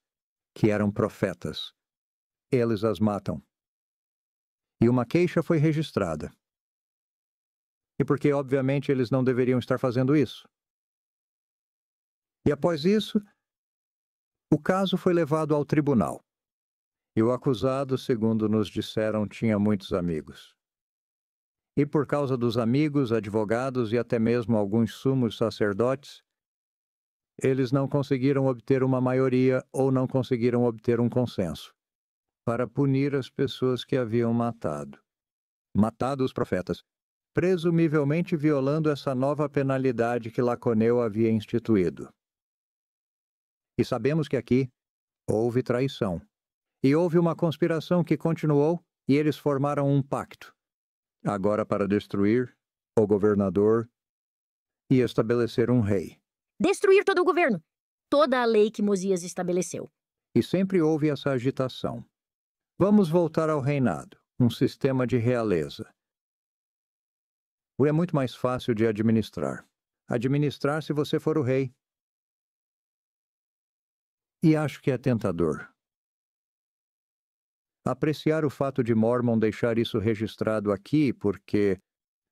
que eram profetas. Eles as matam. E uma queixa foi registrada. E porque, obviamente, eles não deveriam estar fazendo isso. E após isso, o caso foi levado ao tribunal. E o acusado, segundo nos disseram, tinha muitos amigos. E por causa dos amigos, advogados e até mesmo alguns sumos sacerdotes, eles não conseguiram obter uma maioria ou não conseguiram obter um consenso para punir as pessoas que haviam matado. Matado os profetas, presumivelmente violando essa nova penalidade que Laconeu havia instituído. E sabemos que aqui houve traição. E houve uma conspiração que continuou e eles formaram um pacto. Agora para destruir o governador e estabelecer um rei destruir todo o governo, toda a lei que Mosias estabeleceu. E sempre houve essa agitação. Vamos voltar ao reinado, um sistema de realeza. O é muito mais fácil de administrar. Administrar se você for o rei. E acho que é tentador. Apreciar o fato de Mormon deixar isso registrado aqui, porque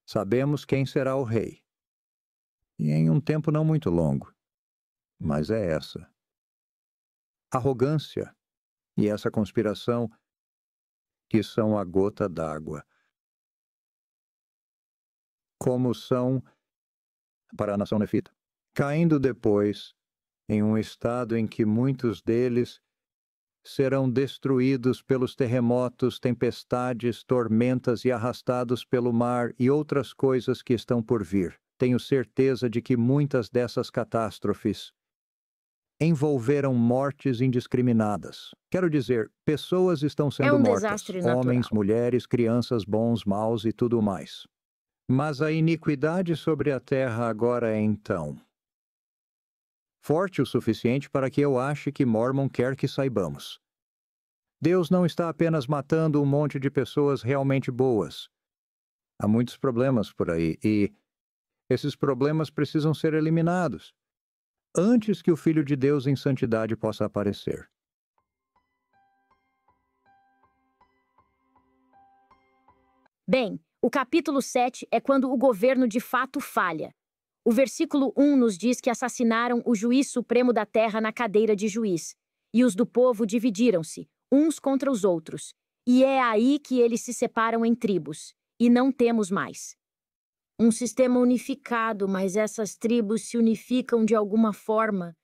sabemos quem será o rei e em um tempo não muito longo. Mas é essa. Arrogância e essa conspiração que são a gota d'água. Como são para a nação nefita, caindo depois em um estado em que muitos deles serão destruídos pelos terremotos, tempestades, tormentas e arrastados pelo mar e outras coisas que estão por vir tenho certeza de que muitas dessas catástrofes envolveram mortes indiscriminadas. Quero dizer, pessoas estão sendo é um mortas, homens, mulheres, crianças, bons, maus e tudo mais. Mas a iniquidade sobre a terra agora é então forte o suficiente para que eu ache que Mormon quer que saibamos. Deus não está apenas matando um monte de pessoas realmente boas. Há muitos problemas por aí e esses problemas precisam ser eliminados antes que o Filho de Deus em santidade possa aparecer. Bem, o capítulo 7 é quando o governo de fato falha. O versículo 1 nos diz que assassinaram o juiz supremo da terra na cadeira de juiz, e os do povo dividiram-se, uns contra os outros, e é aí que eles se separam em tribos, e não temos mais um sistema unificado, mas essas tribos se unificam de alguma forma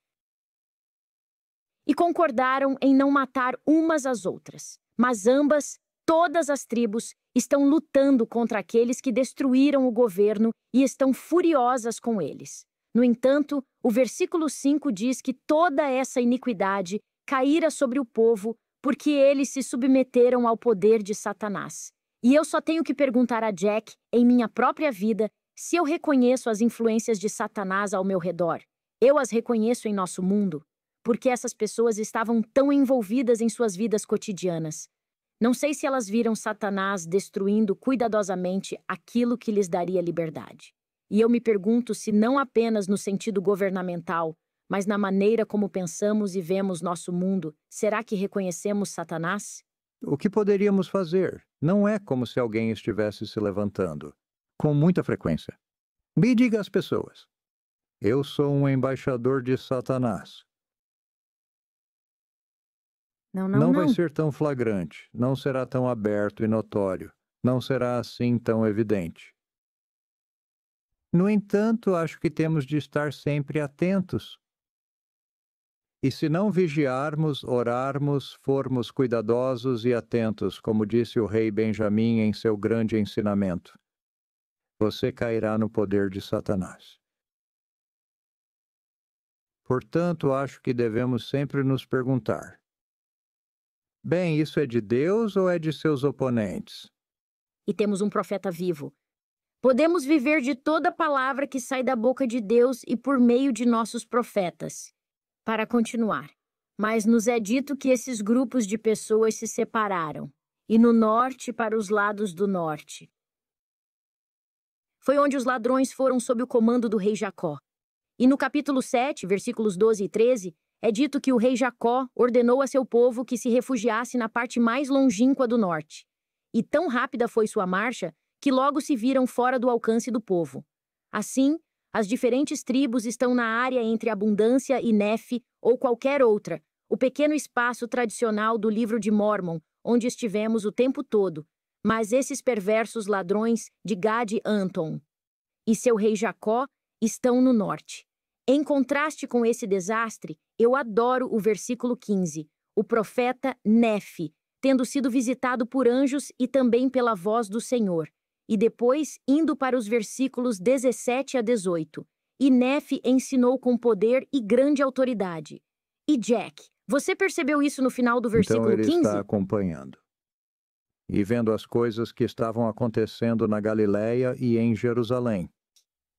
e concordaram em não matar umas às outras. Mas ambas, todas as tribos, estão lutando contra aqueles que destruíram o governo e estão furiosas com eles. No entanto, o versículo 5 diz que toda essa iniquidade caíra sobre o povo porque eles se submeteram ao poder de Satanás. E eu só tenho que perguntar a Jack, em minha própria vida, se eu reconheço as influências de Satanás ao meu redor. Eu as reconheço em nosso mundo, porque essas pessoas estavam tão envolvidas em suas vidas cotidianas. Não sei se elas viram Satanás destruindo cuidadosamente aquilo que lhes daria liberdade. E eu me pergunto se não apenas no sentido governamental, mas na maneira como pensamos e vemos nosso mundo, será que reconhecemos Satanás? O que poderíamos fazer? Não é como se alguém estivesse se levantando, com muita frequência. Me diga às pessoas: eu sou um embaixador de Satanás. Não, não, não. vai ser tão flagrante, não será tão aberto e notório, não será assim tão evidente. No entanto, acho que temos de estar sempre atentos e se não vigiarmos, orarmos, formos cuidadosos e atentos, como disse o rei Benjamim em seu grande ensinamento, você cairá no poder de Satanás. Portanto, acho que devemos sempre nos perguntar: bem, isso é de Deus ou é de seus oponentes? E temos um profeta vivo. Podemos viver de toda palavra que sai da boca de Deus e por meio de nossos profetas para continuar. Mas nos é dito que esses grupos de pessoas se separaram, e no norte para os lados do norte. Foi onde os ladrões foram sob o comando do rei Jacó. E no capítulo 7, versículos 12 e 13, é dito que o rei Jacó ordenou a seu povo que se refugiasse na parte mais longínqua do norte. E tão rápida foi sua marcha que logo se viram fora do alcance do povo. Assim, as diferentes tribos estão na área entre Abundância e Nefe ou qualquer outra, o pequeno espaço tradicional do livro de Mormon, onde estivemos o tempo todo, mas esses perversos ladrões de Gad Anton e seu rei Jacó estão no norte. Em contraste com esse desastre, eu adoro o versículo 15, o profeta Nefe, tendo sido visitado por anjos e também pela voz do Senhor e depois indo para os versículos 17 a 18. E Nefe ensinou com poder e grande autoridade. E Jack, você percebeu isso no final do versículo então ele 15? está acompanhando. E vendo as coisas que estavam acontecendo na Galiléia e em Jerusalém.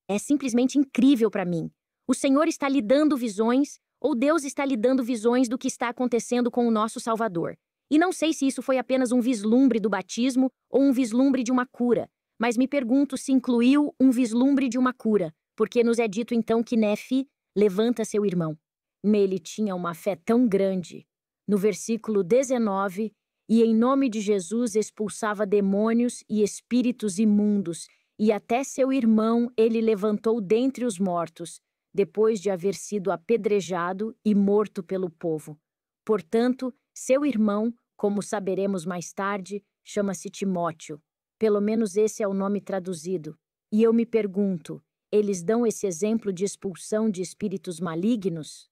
É simplesmente incrível para mim. O Senhor está lhe dando visões, ou Deus está lhe dando visões do que está acontecendo com o nosso Salvador. E não sei se isso foi apenas um vislumbre do batismo ou um vislumbre de uma cura, mas me pergunto se incluiu um vislumbre de uma cura, porque nos é dito então que Nefe levanta seu irmão. Ele tinha uma fé tão grande. No versículo 19, e em nome de Jesus expulsava demônios e espíritos imundos, e até seu irmão ele levantou dentre os mortos, depois de haver sido apedrejado e morto pelo povo. Portanto, seu irmão, como saberemos mais tarde, chama-se Timóteo. Pelo menos esse é o nome traduzido. E eu me pergunto: eles dão esse exemplo de expulsão de espíritos malignos?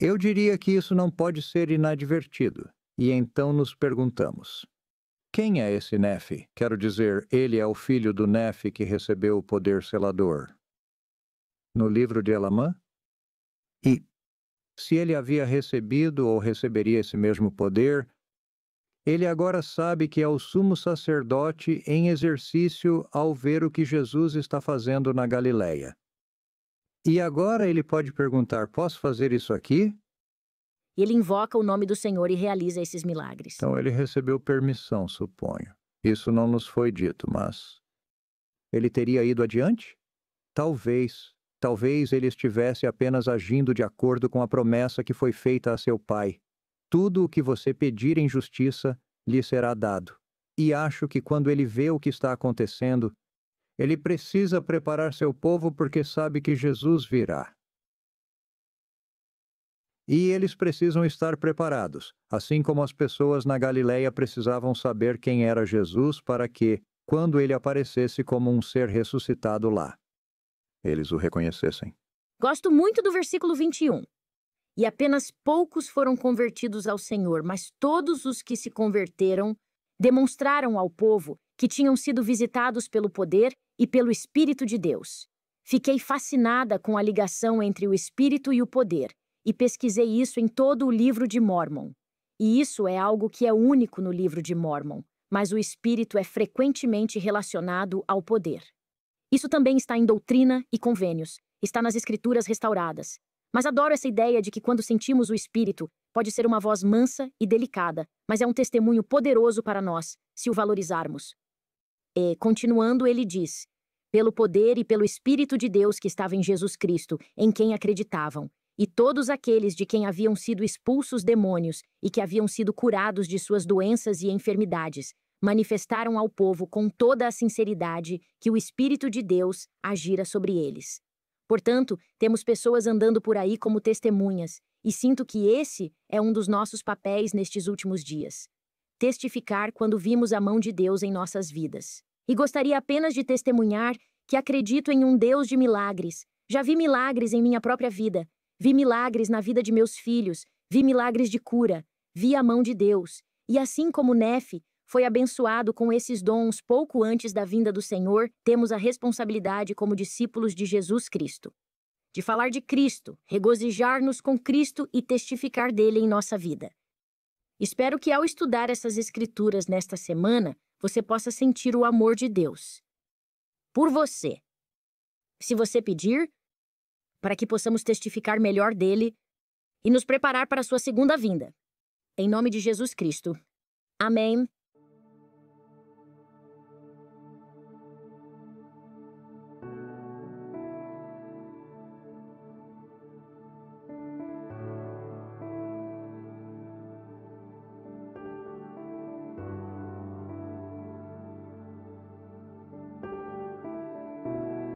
Eu diria que isso não pode ser inadvertido. E então nos perguntamos: quem é esse Nefe? Quero dizer, ele é o filho do Nefe que recebeu o poder selador. No livro de Elamã? E se ele havia recebido ou receberia esse mesmo poder, ele agora sabe que é o sumo sacerdote em exercício ao ver o que Jesus está fazendo na Galileia. E agora ele pode perguntar: posso fazer isso aqui? e ele invoca o nome do Senhor e realiza esses milagres. Então ele recebeu permissão, suponho. Isso não nos foi dito, mas. Ele teria ido adiante? Talvez. Talvez ele estivesse apenas agindo de acordo com a promessa que foi feita a seu pai. Tudo o que você pedir em justiça lhe será dado. E acho que quando ele vê o que está acontecendo, ele precisa preparar seu povo porque sabe que Jesus virá. E eles precisam estar preparados, assim como as pessoas na Galileia precisavam saber quem era Jesus para que, quando ele aparecesse como um ser ressuscitado lá, eles o reconhecessem. Gosto muito do versículo 21. E apenas poucos foram convertidos ao Senhor, mas todos os que se converteram demonstraram ao povo que tinham sido visitados pelo poder e pelo Espírito de Deus. Fiquei fascinada com a ligação entre o Espírito e o poder, e pesquisei isso em todo o livro de Mormon. E isso é algo que é único no livro de Mormon, mas o espírito é frequentemente relacionado ao poder. Isso também está em doutrina e convênios, está nas escrituras restauradas. Mas adoro essa ideia de que quando sentimos o espírito, pode ser uma voz mansa e delicada, mas é um testemunho poderoso para nós, se o valorizarmos. E, continuando, ele diz: pelo poder e pelo Espírito de Deus que estava em Jesus Cristo, em quem acreditavam, e todos aqueles de quem haviam sido expulsos demônios e que haviam sido curados de suas doenças e enfermidades, manifestaram ao povo com toda a sinceridade que o Espírito de Deus agira sobre eles. Portanto, temos pessoas andando por aí como testemunhas, e sinto que esse é um dos nossos papéis nestes últimos dias. Testificar quando vimos a mão de Deus em nossas vidas. E gostaria apenas de testemunhar que acredito em um Deus de milagres. Já vi milagres em minha própria vida, Vi milagres na vida de meus filhos, vi milagres de cura, vi a mão de Deus. E assim como Nefe foi abençoado com esses dons pouco antes da vinda do Senhor, temos a responsabilidade como discípulos de Jesus Cristo. De falar de Cristo, regozijar-nos com Cristo e testificar dele em nossa vida. Espero que ao estudar essas Escrituras nesta semana, você possa sentir o amor de Deus. Por você. Se você pedir, para que possamos testificar melhor dele e nos preparar para a sua segunda vinda. Em nome de Jesus Cristo. Amém